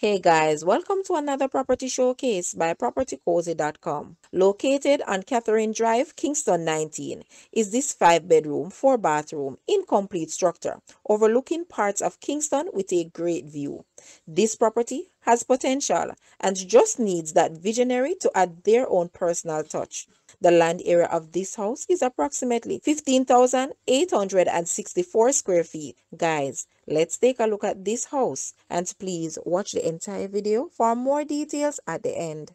Hey guys, welcome to another property showcase by PropertyCozy.com. Located on Catherine Drive, Kingston 19, is this 5 bedroom, 4 bathroom, incomplete structure overlooking parts of Kingston with a great view. This property has potential and just needs that visionary to add their own personal touch. The land area of this house is approximately 15,864 square feet. Guys, let's take a look at this house and please watch the entire video for more details at the end.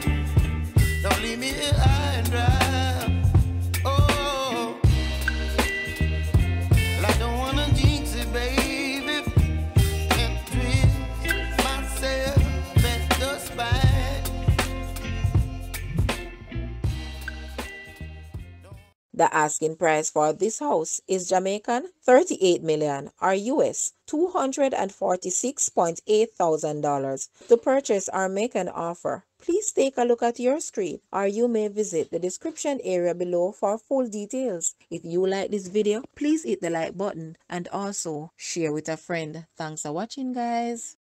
The asking price for this house is Jamaican 38 million or US $246.8 thousand. To purchase or make an offer, please take a look at your screen or you may visit the description area below for full details. If you like this video, please hit the like button and also share with a friend. Thanks for watching guys.